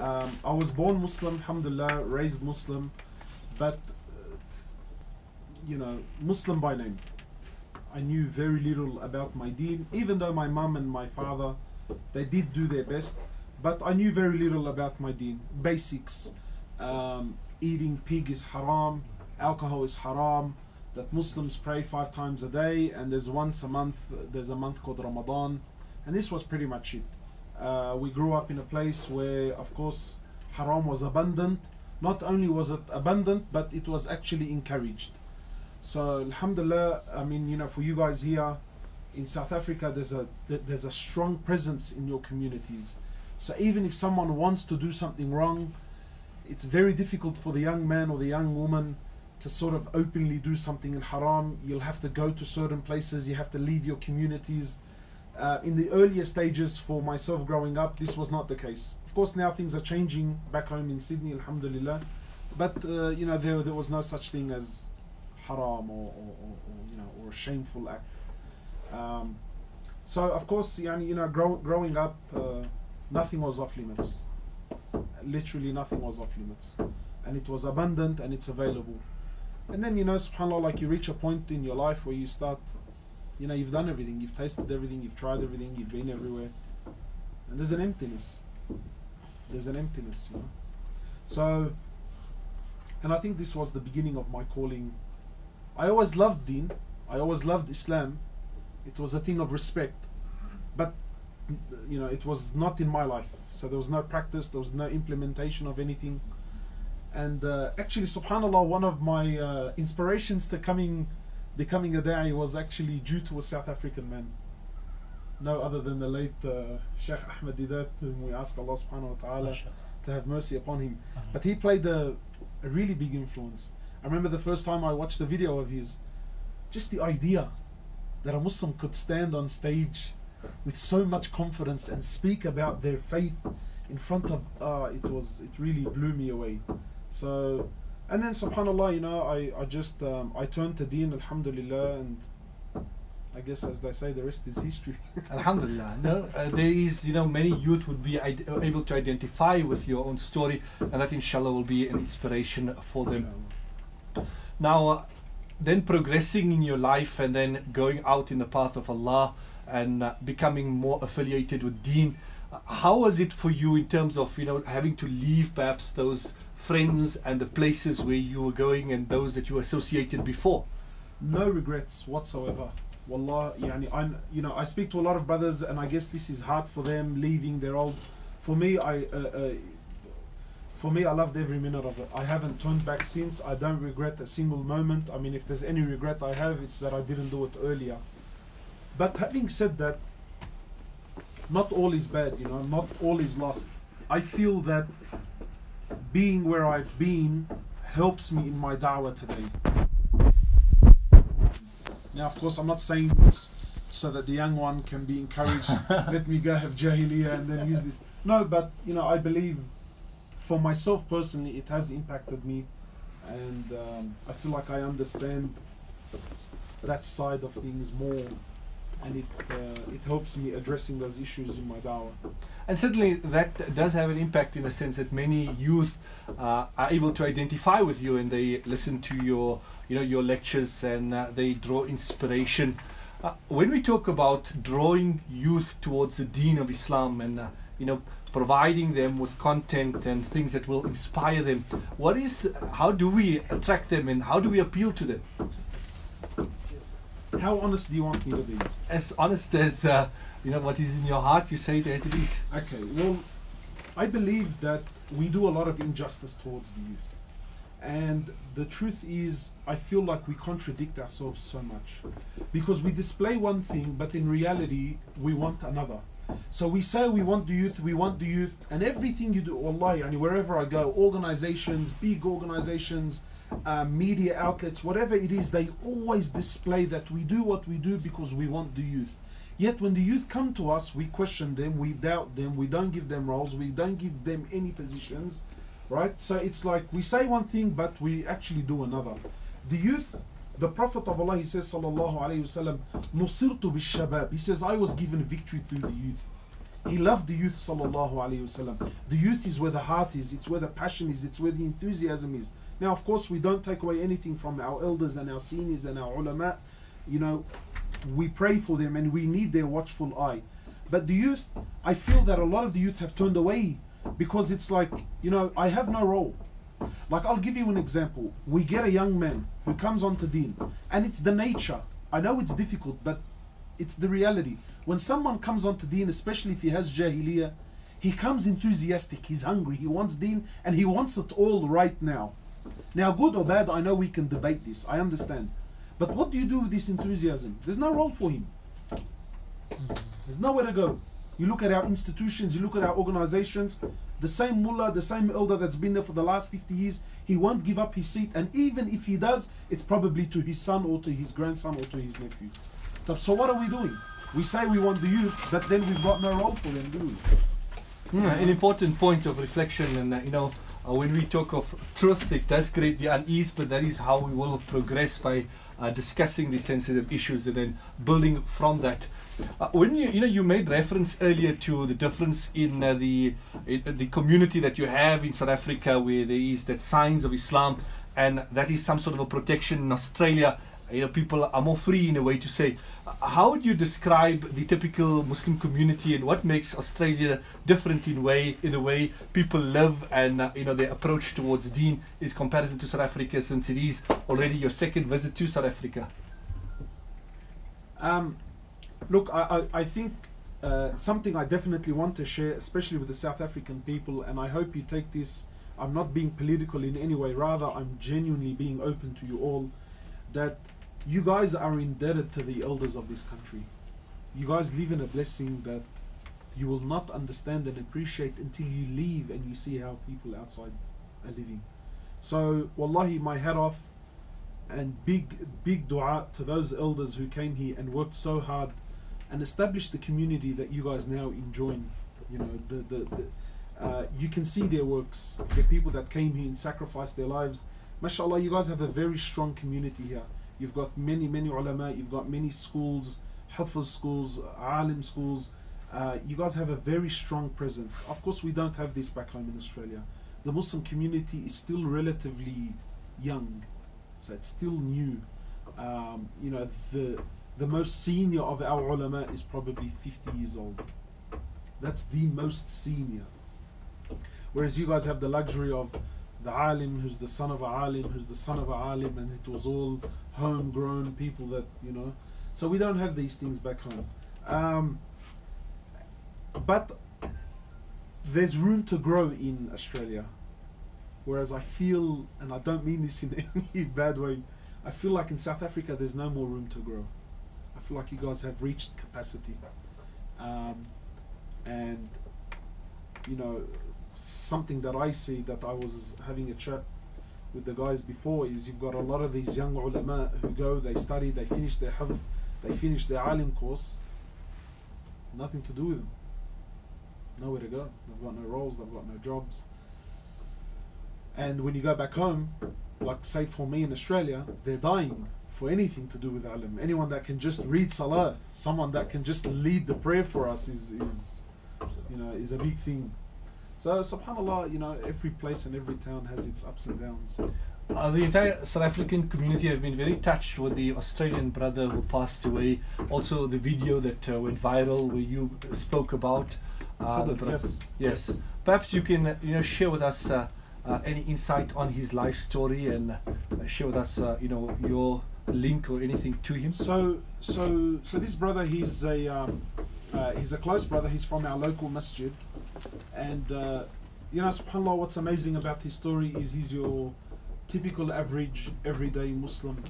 Um, I was born Muslim, alhamdulillah, raised Muslim, but uh, you know, Muslim by name. I knew very little about my deen, even though my mum and my father, they did do their best, but I knew very little about my deen. Basics, um, eating pig is haram, alcohol is haram, that Muslims pray five times a day, and there's once a month, there's a month called Ramadan, and this was pretty much it. Uh, we grew up in a place where, of course, haram was abundant. Not only was it abundant, but it was actually encouraged. So, Alhamdulillah, I mean, you know, for you guys here in South Africa, there's a there's a strong presence in your communities. So even if someone wants to do something wrong, it's very difficult for the young man or the young woman to sort of openly do something in haram. You'll have to go to certain places. You have to leave your communities. Uh, in the earlier stages for myself growing up, this was not the case. Of course, now things are changing back home in Sydney, alhamdulillah. But uh, you know, there, there was no such thing as haram or, or, or, or you know or a shameful act. Um, so of course, yani, you know, grow, growing up, uh, nothing was off limits. Literally nothing was off limits, and it was abundant and it's available. And then you know, subhanallah, like you reach a point in your life where you start, you know, you've done everything, you've tasted everything, you've tried everything, you've been everywhere, and there's an emptiness. There's an emptiness, you know. So, and I think this was the beginning of my calling. I always loved Deen. I always loved Islam. It was a thing of respect, but you know, it was not in my life. So there was no practice. There was no implementation of anything. And uh, actually, Subhanallah, one of my uh, inspirations to coming, becoming a da'i was actually due to a South African man. No other than the late uh, Sheikh Ahmed Deedat, whom we ask Allah Subhanahu wa Taala to have mercy upon him. Uh-huh. But he played a, a really big influence. I remember the first time I watched a video of his, just the idea that a Muslim could stand on stage with so much confidence and speak about their faith in front of uh, it was it really blew me away. So and then subhanallah, you know, I, I just um, I turned to deen alhamdulillah and I guess as they say the rest is history. Alhamdulillah. No, uh, there is, you know, many youth would be uh, able to identify with your own story, and that inshallah will be an inspiration for them. Now, uh, then progressing in your life and then going out in the path of Allah and uh, becoming more affiliated with Deen. uh, How was it for you in terms of, you know, having to leave perhaps those friends and the places where you were going and those that you associated before? no regrets whatsoever. Wallah, yani, I you know I speak to a lot of brothers, and I guess this is hard for them leaving their old. For me, I uh, uh, for me I loved every minute of it. I haven't turned back since. I don't regret a single moment. I mean, if there's any regret I have, it's that I didn't do it earlier. But having said that, not all is bad. You know, not all is lost. I feel that being where I've been helps me in my da'wah today. Now, of course, I'm not saying this so that the young one can be encouraged. Let me go have jahiliyyah and then use this. No, but you know, I believe for myself personally, it has impacted me, and um, I feel like I understand that side of things more, and it uh, it helps me addressing those issues in my da'wah. And certainly that does have an impact in the sense that many youth uh, are able to identify with you and they listen to your, you know, your lectures and uh, they draw inspiration. Uh, when we talk about drawing youth towards the Deen of Islam and, uh, you know, providing them with content and things that will inspire them, what is, how do we attract them and how do we appeal to them? How honest do you want me to be? As honest as, uh, you know, what is in your heart, you say it as it is. Okay, well, I believe that we do a lot of injustice towards the youth. And the truth is, I feel like we contradict ourselves so much. Because we display one thing, but in reality, we want another. So we say we want the youth, we want the youth, and everything you do, wallahi, and wherever I go, organizations, big organizations, uh, media outlets, whatever it is, they always display that we do what we do because we want the youth. Yet when the youth come to us, we question them, we doubt them, we don't give them roles, we don't give them any positions, right? So it's like we say one thing, but we actually do another. The youth, the Prophet of Allah, he says, Sallallahu Alaihi Wasallam, Nusirtu shabab. He says, I was given victory through the youth. He loved the youth, sallallahu alayhi wasallam. The youth is where the heart is, it's where the passion is, it's where the enthusiasm is. Now, of course, we don't take away anything from our elders and our seniors and our ulama. You know, we pray for them and we need their watchful eye. But the youth, I feel that a lot of the youth have turned away because it's like, you know, I have no role. Like, I'll give you an example. We get a young man who comes onto deen, and it's the nature. I know it's difficult, but it's the reality. When someone comes onto deen, especially if he has jahiliyyah, he comes enthusiastic, he's hungry, he wants deen, and he wants it all right now. Now, good or bad, I know we can debate this, I understand. But what do you do with this enthusiasm? There's no role for him. There's nowhere to go. You look at our institutions, you look at our organizations, the same mullah, the same elder that's been there for the last 50 years, he won't give up his seat. And even if he does, it's probably to his son or to his grandson or to his nephew. So what are we doing? We say we want the youth, but then we've got no role for them, do we? Hmm, an important point of reflection, and uh, you know, uh, when we talk of truth, it does create the unease, but that is how we will progress by uh, discussing these sensitive issues and then building from that. Uh, when you you know you made reference earlier to the difference in uh, the in, the community that you have in South Africa, where there is that signs of Islam, and that is some sort of a protection in Australia. You know, people are more free in a way to say. Uh, how would you describe the typical Muslim community, and what makes Australia different in way in the way people live and uh, you know their approach towards Deen is comparison to South Africa, since it is already your second visit to South Africa? Um, look, I, I, I think uh, something I definitely want to share, especially with the South African people, and I hope you take this. I'm not being political in any way, rather, I'm genuinely being open to you all that you guys are indebted to the elders of this country. You guys live in a blessing that you will not understand and appreciate until you leave and you see how people outside are living. So, wallahi, my hat off and big, big dua to those elders who came here and worked so hard and establish the community that you guys now enjoy. You know, the, the, the uh, you can see their works, the people that came here and sacrificed their lives. MashaAllah, you guys have a very strong community here. You've got many, many ulama, you've got many schools, hafiz schools, alim schools. Uh, you guys have a very strong presence. Of course, we don't have this back home in Australia. The Muslim community is still relatively young, so it's still new. Um, you know, the the most senior of our ulama is probably 50 years old. That's the most senior. Whereas you guys have the luxury of the alim who's the son of a alim who's the son of a alim and it was all homegrown people that you know so we don't have these things back home um, but there's room to grow in australia whereas i feel and i don't mean this in any bad way i feel like in south africa there's no more room to grow feel like you guys have reached capacity um, and you know something that I see that I was having a chat with the guys before is you've got a lot of these young ulama who go, they study, they finish their hifz, they finish their alim course, nothing to do with them. Nowhere to go. They've got no roles, they've got no jobs. And when you go back home, like say for me in Australia, they're dying for anything to do with alim. Anyone that can just read salah, someone that can just lead the prayer for us is, is you know, is a big thing. So, subhanAllah, you know, every place and every town has its ups and downs. Uh, the entire South African community have been very touched with the Australian brother who passed away. Also, the video that uh, went viral where you spoke about. Uh, yes. Yes. Perhaps you can, you know, share with us uh, uh, any insight on his life story and uh, share with us, you know, your link or anything to him. So, so, so this brother, he's a, um, he's a close brother. He's from our local masjid. And uh, you know, subhanAllah, what's amazing about his story is he's your typical average everyday Muslim.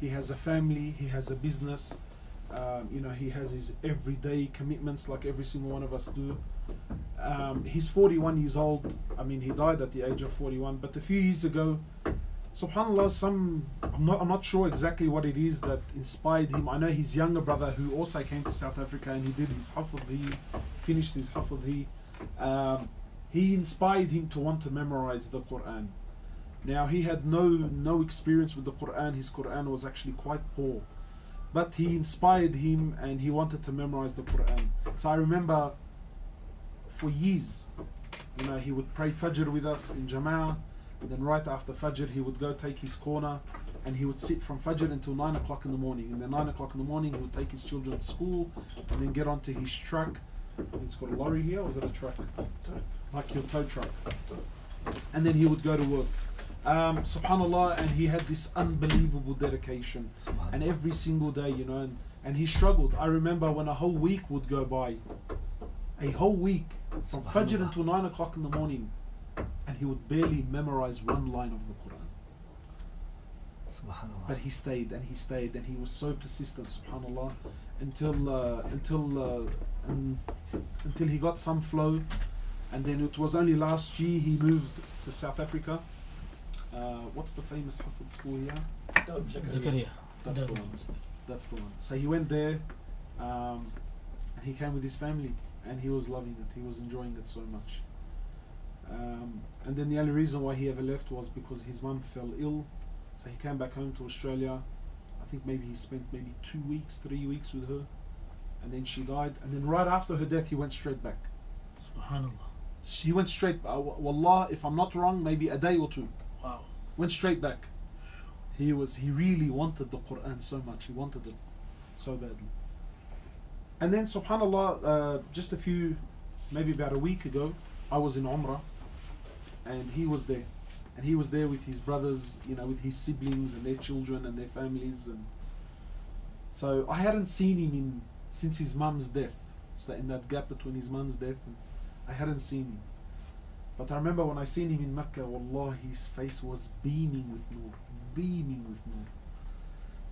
He has a family, he has a business, um, you know, he has his everyday commitments like every single one of us do. Um, he's 41 years old. I mean, he died at the age of 41, but a few years ago, subhanallah some I'm not I'm not sure exactly what it is that inspired him I know his younger brother who also came to South Africa and he did his hafidh he finished his hafidh um, he inspired him to want to memorize the Quran. Now he had no no experience with the Quran. His Quran was actually quite poor, but he inspired him and he wanted to memorize the Quran. So I remember for years. You know, he would pray Fajr with us in Jama'ah, then right after Fajr, he would go take his corner and he would sit from Fajr until 9 o'clock in the morning. And then 9 o'clock in the morning, he would take his children to school and then get onto his truck. It's got a lorry here, or is it a truck? Like your tow truck. And then he would go to work. Um, subhanallah, and he had this unbelievable dedication. And every single day, you know, and, and he struggled. I remember when a whole week would go by, a whole week from Fajr until 9 o'clock in the morning, he would barely memorize one line of the Quran. Subhanallah. But he stayed and he stayed and he was so persistent, subhanallah, until uh, until uh, un until he got some flow, and then it was only last year he moved to South Africa. Uh, what's the famous Hafid school here? Zakaria. That's the one. That's the one. So he went there, um, and he came with his family, and he was loving it. He was enjoying it so much. Um, and then the only reason why he ever left was because his mum fell ill, so he came back home to Australia. I think maybe he spent maybe two weeks, three weeks with her, and then she died. And then right after her death, he went straight back. Subhanallah. He went straight. Uh, wa- wallah, if I'm not wrong, maybe a day or two. Wow. Went straight back. He was. He really wanted the Quran so much. He wanted it so badly. And then, Subhanallah, uh, just a few, maybe about a week ago, I was in Umrah, and he was there, and he was there with his brothers, you know, with his siblings and their children and their families, and so I hadn't seen him in since his mum's death. So in that gap between his mum's death, I hadn't seen him. But I remember when I seen him in Mecca, wallah, his face was beaming with nur, beaming with nur.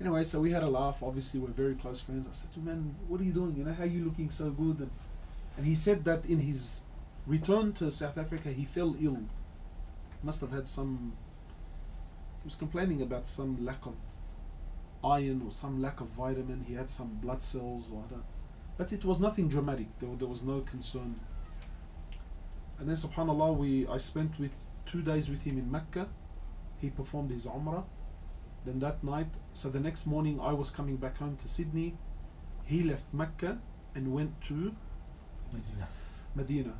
Anyway, so we had a laugh. Obviously, we're very close friends. I said to him, man, what are you doing? You know, how are you looking so good? And, and he said that in his return to South Africa, he fell ill. Must have had some. He was complaining about some lack of iron or some lack of vitamin. He had some blood cells or other. But it was nothing dramatic. There, there was no concern. And then, subhanAllah, we I spent with two days with him in Mecca. He performed his Umrah. Then that night, so the next morning, I was coming back home to Sydney. He left Mecca and went to Medina. Medina.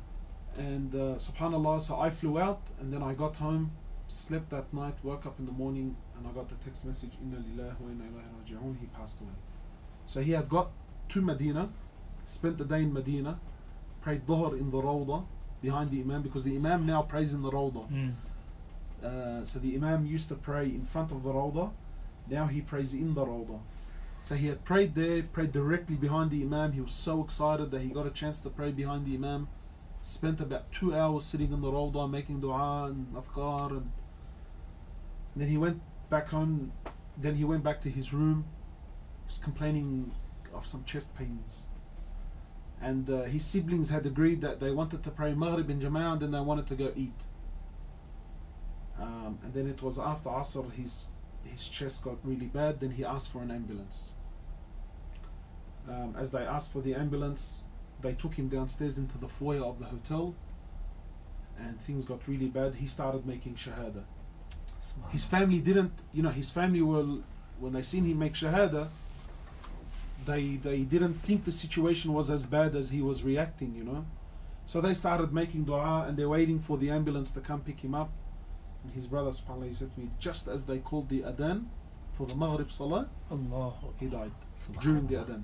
And uh, subhanAllah, so I flew out and then I got home, slept that night, woke up in the morning, and I got the text message, Inna lillahi wa inna ilayhi raji'un, he passed away. So he had got to Medina, spent the day in Medina, prayed Dhuhr in the Rawda behind the Imam because the Imam now prays in the Rawda. Mm. Uh, so the Imam used to pray in front of the Rawda, now he prays in the Rawda. So he had prayed there, prayed directly behind the Imam. He was so excited that he got a chance to pray behind the Imam. Spent about two hours sitting in the Rawda making dua and afkar and, and then he went back home. Then he went back to his room. He was complaining of some chest pains. And uh, his siblings had agreed that they wanted to pray Maghrib in Jama'ah and then they wanted to go eat. Um, and then it was after Asr, his his chest got really bad. Then he asked for an ambulance. Um, as they asked for the ambulance, they took him downstairs into the foyer of the hotel, and things got really bad. He started making shahada. His family didn't, you know, his family were when they seen him make shahada. They they didn't think the situation was as bad as he was reacting, you know. So they started making dua and they're waiting for the ambulance to come pick him up. And his brother, subhanAllah, he said to me, just as they called the adhan for the Maghrib Salah, Allah. he died during the adhan.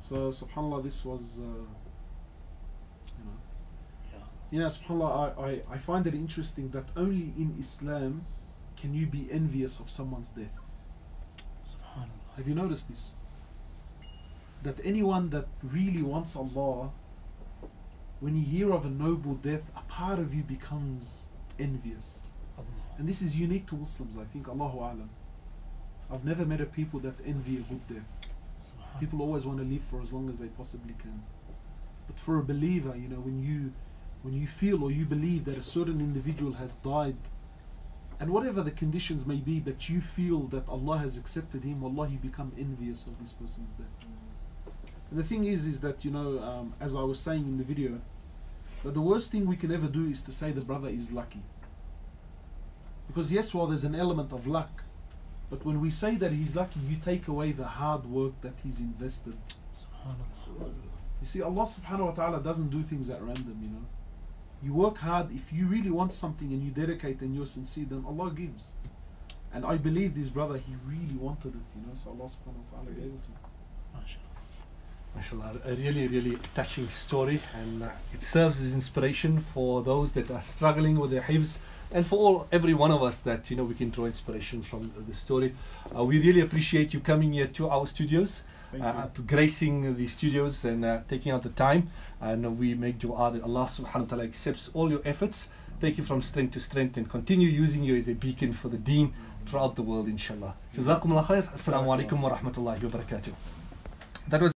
So, subhanAllah, this was, uh, you know, Yeah. you know, subhanAllah, I, I, I find it interesting that only in Islam can you be envious of someone's death. Subhanallah. Have you noticed this? That anyone that really wants Allah, when you hear of a noble death, a part of you becomes envious. Allah. And this is unique to Muslims, I think, Allahu Alam. I've never met a people that envy a good death. People always want to live for as long as they possibly can. But for a believer, you know, when you when you feel or you believe that a certain individual has died, and whatever the conditions may be, but you feel that Allah has accepted him, Allah, you become envious of this person's death. And the thing is, is that you know, um, as I was saying in the video, that the worst thing we can ever do is to say the brother is lucky. Because yes, while there's an element of luck, but when we say that he's lucky, you take away the hard work that he's invested. You see, Allah subhanahu wa ta'ala doesn't do things at random, you know. You work hard, if you really want something and you dedicate and you're sincere, then Allah gives. And I believe this brother, he really wanted it, you know, so Allah subhanahu wa ta'ala gave it to him. MashaAllah. MashaAllah, a really, really touching story, and uh, it serves as inspiration for those that are struggling with their hifz, and for all, every one of us that you know we can draw inspiration from the story. Uh, we really appreciate you coming here to our studios, uh, gracing the studios, and uh, taking out the time. And we make dua that Allah Subhanahu wa Taala accepts all your efforts, take you from strength to strength, and continue using you as a beacon for the Deen throughout the world, inshallah. Jazakumullah khair. Assalamu alaikum wa rahmatullahi wa barakatuh. That was